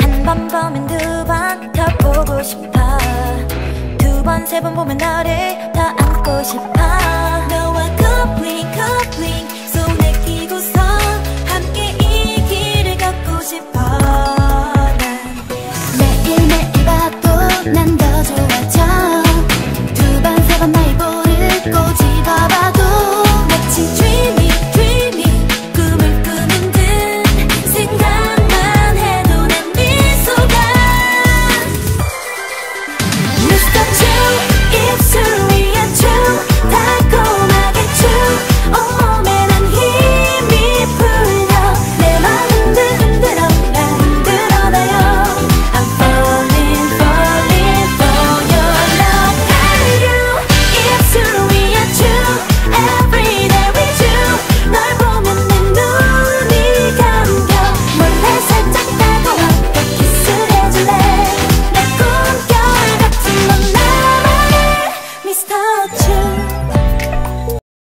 한번 보면 두 번 더 보고 싶어. 두 번 세 번 보면 너를 더 안고 싶어 난 더 좋아. 天